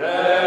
Yeah.